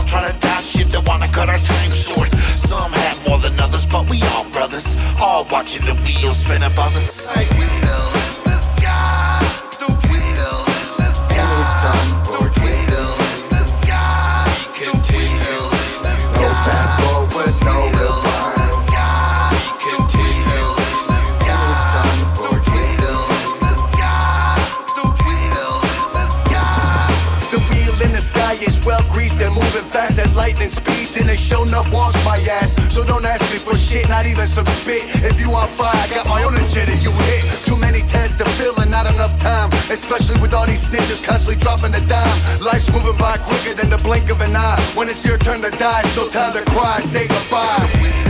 all try to die shit that wanna cut our time short. Some have more than others, but we all brothers. All watching the wheels spin above us. Greased moving fast at lightning speeds. And it show enough wants my ass. So don't ask me for shit, not even some spit. If you on fire, I got my own agenda you hit. Too many tests to fill and not enough time. Especially with all these snitches constantly dropping the dime. Life's moving by quicker than the blink of an eye. When it's your turn to die, it's no time to cry. Say goodbye.